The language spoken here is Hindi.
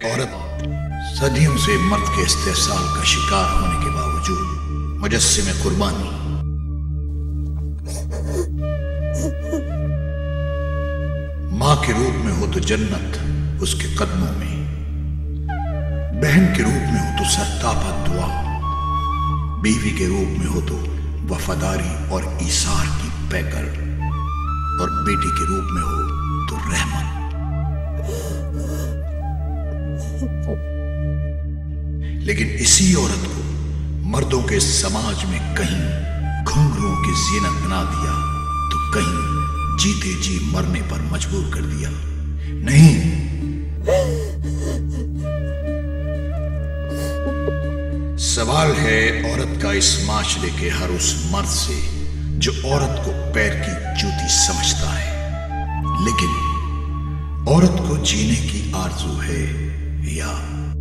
औरत सदियों से मर्द के इस्तेसाल का शिकार होने के बावजूद मुजस्से में कुर्बानी। माँ के रूप में हो तो जन्नत उसके कदमों में, बहन के रूप में हो तो सरतापा दुआ, बीवी के रूप में हो तो वफादारी और ईसार की पैकर, और बेटी के रूप में हो तो रहमत। लेकिन इसी औरत को मर्दों के समाज में कहीं घुंघरुओं की जीनत बना दिया तो कहीं जीते जी मरने पर मजबूर कर दिया। नहीं। सवाल है औरत का इस माशरे के हर उस मर्द से, जो औरत को पैर की जूती समझता है। लेकिन औरत को जीने की आरज़ू है Yeah.